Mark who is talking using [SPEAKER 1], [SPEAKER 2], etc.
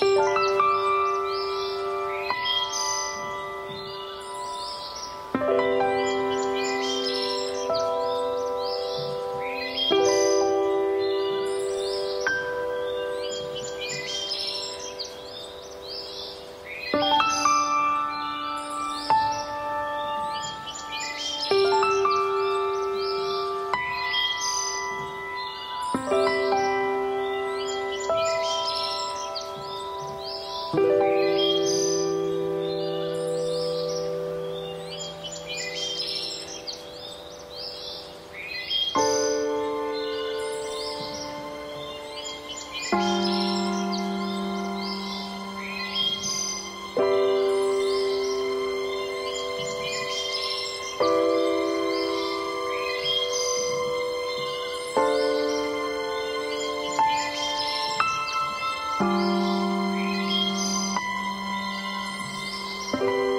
[SPEAKER 1] Bye. Bye.